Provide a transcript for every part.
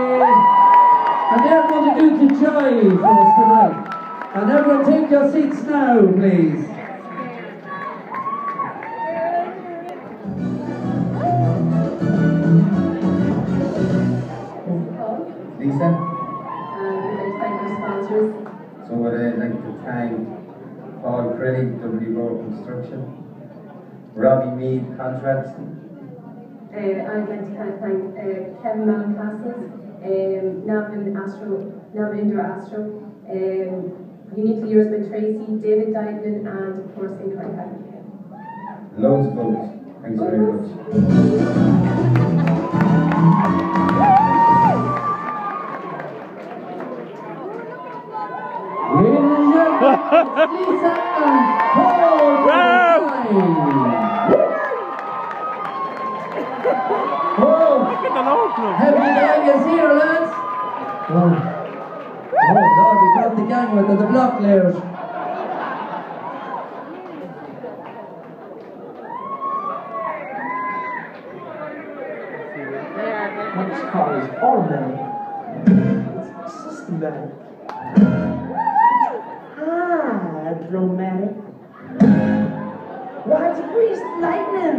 And they're going to do the joy for us tonight. And everyone take your seats now, please. Lisa, and we'd like to thank our sponsors. so would I like to thank Paul Creddy, W Road Construction, Robbie Mead Contracts, Uh, I'd like to thank uh, Kevin Malincastles, um, Navan Astro, Navan Indoor Astro, um, Uniquely Yours by Tracy, David Dyson, and of course Incar Academy. loads of votes. Thanks very much. Ladies and gentlemen, Heavy gang is here, lads. Oh, oh Lord, we got the gang with the, block layers. What's called is automatic. It's systematic. Ah, Hydromatic. Why degrees lightning?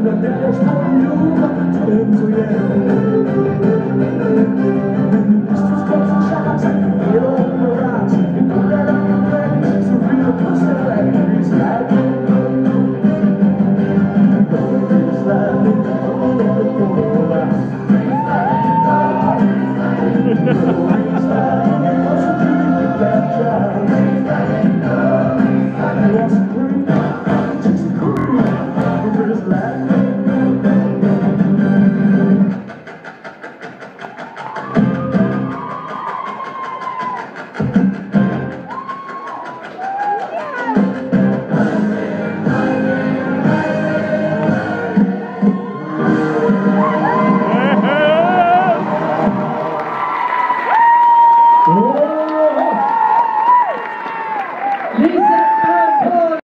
ainda tem meus Oh,